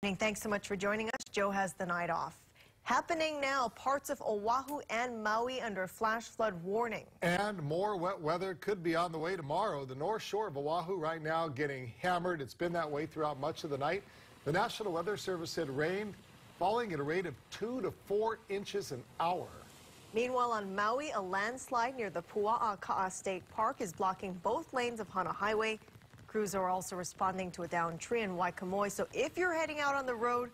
Thanks so much for joining us. Joe has the night off. Happening now, parts of Oahu and Maui under flash flood warning. And more wet weather could be on the way tomorrow. The north shore of Oahu right now getting hammered. It's been that way throughout much of the night. The National Weather Service said rain falling at a rate of two to four inches an hour. Meanwhile, on Maui, a landslide near the Pua'aka'a State Park is blocking both lanes of Hana Highway. Crews are also responding to a downed tree in Waikimoi, so if you're heading out on the road,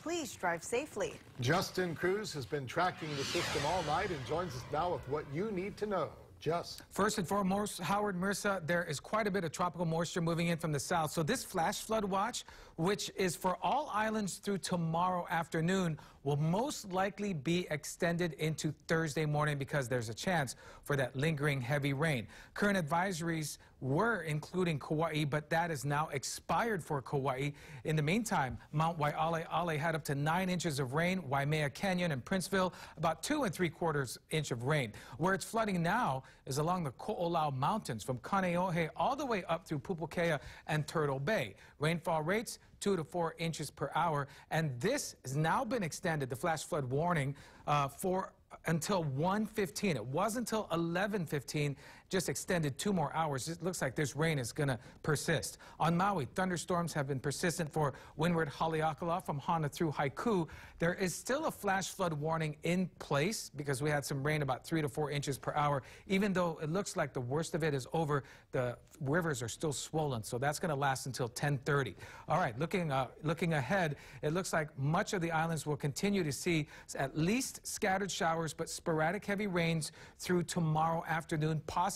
please drive safely. Justin Cruz has been tracking the system all night and joins us now with what you need to know. Just. First and foremost, Howard Marissa, there is quite a bit of tropical moisture moving in from the south. So this flash flood watch, which is for all islands through tomorrow afternoon, will most likely be extended into Thursday morning because there's a chance for that lingering heavy rain. Current advisories were including Kauai, but that is now expired for Kauai. In the meantime, Mount Waialeale had up to nine inches of rain, Waimea Canyon and Princeville, about two and three quarters inch of rain. Where it's flooding now is along the Ko'olau Mountains from Kaneohe all the way up through Pupukea and Turtle Bay. Rainfall rates two to four inches per hour. And this has now been extended, the flash flood warning, uh, for until 1.15. It was until 11.15, just extended two more hours. It looks like this rain is going to persist. On Maui, thunderstorms have been persistent for windward Haleakala from Hana through Haiku. There is still a flash flood warning in place because we had some rain about three to four inches per hour. Even though it looks like the worst of it is over, the rivers are still swollen, so that's going to last until 10.30. All right, looking, uh, looking ahead, it looks like much of the islands will continue to see at least scattered showers but sporadic heavy rains through tomorrow afternoon, possibly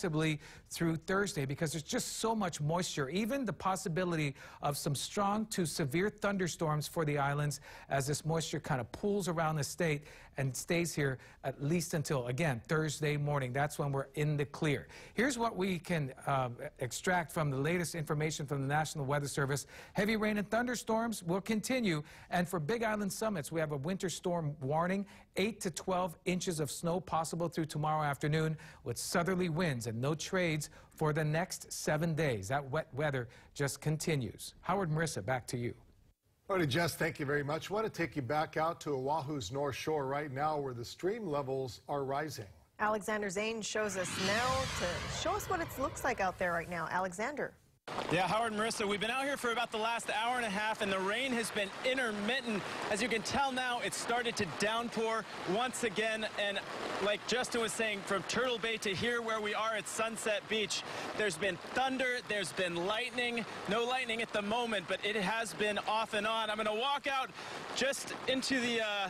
through Thursday, because there's just so much moisture. Even the possibility of some strong to severe thunderstorms for the islands as this moisture kind of pools around the state and stays here at least until, again, Thursday morning. That's when we're in the clear. Here's what we can uh, extract from the latest information from the National Weather Service. Heavy rain and thunderstorms will continue. And for Big Island summits, we have a winter storm warning, 8 to 12 inches of snow possible through tomorrow afternoon with southerly winds and no trades for the next seven days. That wet weather just continues. Howard Marissa, back to you. Alrighty, Jess, thank you very much. I want to take you back out to Oahu's North Shore right now where the stream levels are rising. Alexander Zane shows us now to show us what it looks like out there right now. Alexander. Yeah, Howard and Marissa, we've been out here for about the last hour and a half, and the rain has been intermittent. As you can tell now, it started to downpour once again, and like Justin was saying, from Turtle Bay to here where we are at Sunset Beach, there's been thunder, there's been lightning. No lightning at the moment, but it has been off and on. I'm going to walk out just into the... Uh,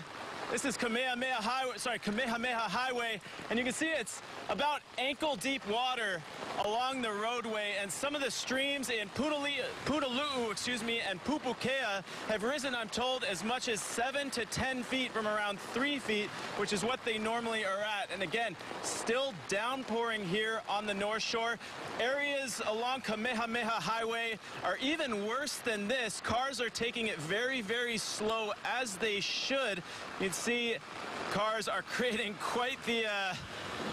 this is Kamehameha Highway, sorry, Kamehameha Highway, and you can see it's about ankle deep water along the roadway, and some of the streams in Punalu'u, excuse me, and Pupukea have risen, I'm told, as much as 7 to 10 feet from around 3 feet, which is what they normally are at. And again, still downpouring here on the North Shore. Areas along Kamehameha Highway are even worse than this. Cars are taking it very, very slow, as they should. See cars are creating quite the uh,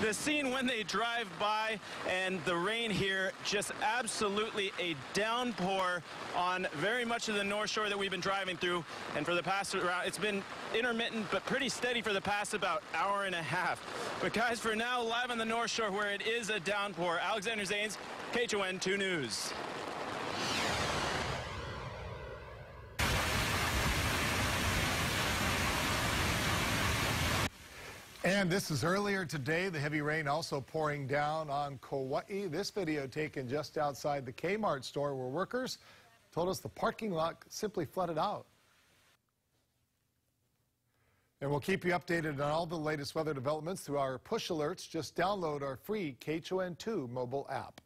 the scene when they drive by and the rain here just absolutely a downpour on very much of the north shore that we've been driving through. And for the past around it's been intermittent but pretty steady for the past about hour and a half. But guys for now live on the north shore where it is a downpour. Alexander zanes KHON 2 News And this is earlier today. The heavy rain also pouring down on Kauai. This video taken just outside the Kmart store where workers told us the parking lot simply flooded out. And we'll keep you updated on all the latest weather developments through our push alerts. Just download our free KHON2 mobile app.